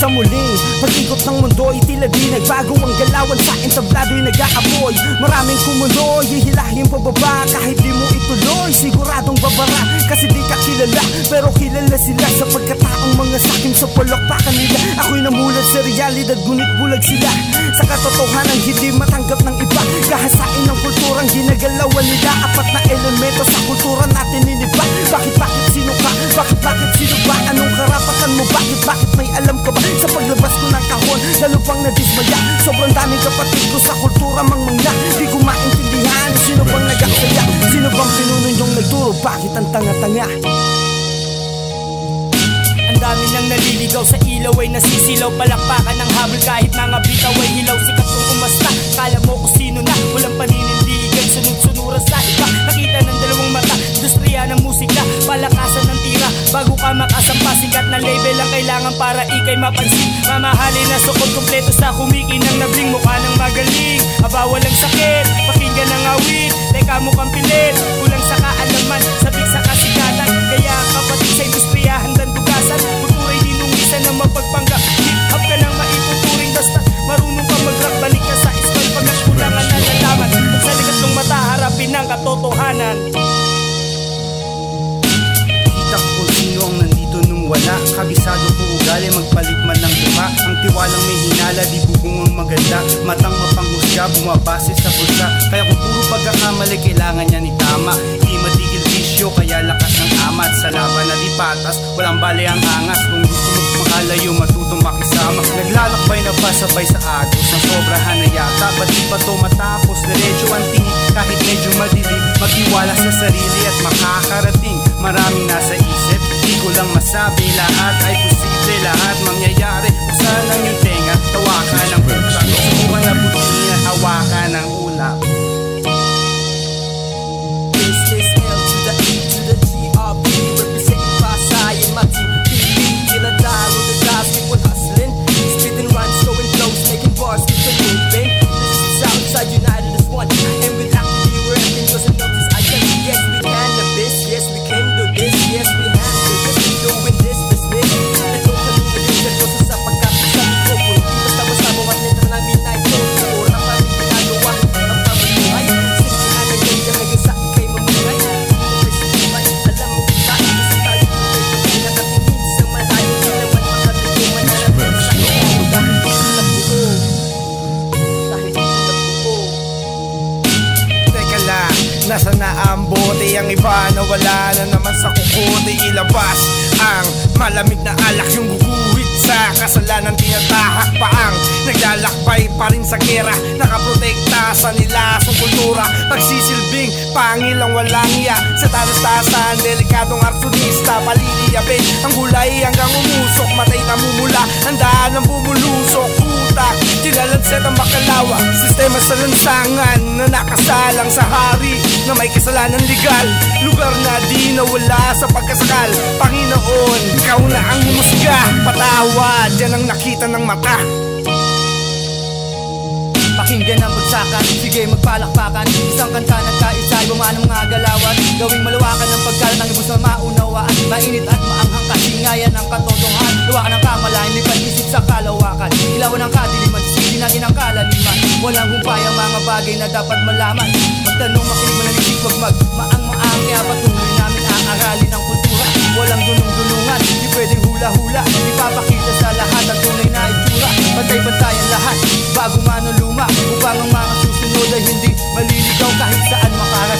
Pag-ikot ng mundo, tila di nagbago ang galawan Sa entablado nag-aapoy. Maraming kumunoy, hihilahin pababa Kahit di mo ituloy, siguradong babara Kasi di ka kilala, pero kilala sila Sa pagkataong mga sakin sa palakpakan nila Ako'y namulat sa realidad, ngunit bulag sila. Sa katotohanan, hindi matanggap ng iba. Gahasain ng kulturang ginagalawan nila Apat na elemento sa kultura natin niliba Bakit, kultura mang mangna Di ko maintindihan, sino bang nagaksaya? Sino bang pinunong yung nagturo? Bakit ang tanga-tanga? Ang dami nang naliligaw sa ilaw ay nasisilaw Palakpakan ng habol kahit mga bitaw ay hilaw Sikat kong umasta, kala mo kung sino na Walang paninindigan, sunod-sunuran sa iba Nakita ng dalawang mata, industriya ng musika Palakasan ng tira, bago ka makasampa Sikat na label ang kailangan para ikay mapansin Mamahalin sakit. Pakinggan ng awit, teka mukhang bumabase sa bulsa. Kaya kung puro pagkakamali, kailangan niya ni tama. Di matigil bisyo, kaya lakas ng amat Sa laban na di patas, walang bali ang angas. Kung gusto mo makalayo, matutong makisama. Naglalakbay na pasabay sa agos Na sobrahan na yata, ba't di pa to matapos? Diretso ang tingin, kahit medyo madilim Magtiwala sa sarili at makakarating. Maraming nasa isip, di ko lang masabi. Lahat ay posible, lahat mangyayari. Usan ang iyong tenga, tawakan ng nasa na ang bote Ang iba na wala na naman sa kukote. Ilabas ang malamig na alak Yung guguhit sa kasalanan Tinatahak pa ang naglalakbay pa rin sa gera. Nakaprotekta sa nilasong kultura Pagsisilbing pangilang walang iya. Sa talas-tasan, delikadong arsonista Paliliyabin ang gulay hanggang umusok. Matay na mumula, handaan ng bumulusok. Utak, tinalanset ang makalawa Sistema sa lansangan na nakasalang sa hari Na may kasalanan legal. Lugar na di nawala sa pagkasakal. Panginoon, ikaw na ang humusga. Patawad, yan ang nakita ng mata. Pakinggan ang bagsakan, sige magpalakpakan. Isang kanta nagkaisa, bumaan ang mga galawan. Gawing maluwakan ng pagkalat ng ibus na maunawaan. Mainit at maanghang kasingayan ang katotohan. Luwakan ng kamalayan, may pag-isip sa kalawakan Walang humpay ang mga bagay na dapat malaman. Magtanong, makinig, manalisik, wag mag maang-maang Kaya patuloy namin aaralin ang kultura. Walang dunong-dunungan, di pwedeng hula-hula. Ipapakita sa lahat ang tunay na itsura. Pantay-pantay ang lahat, bago man o luma. Upang ang mga susunod ay hindi maliligaw Kahit saan makarating,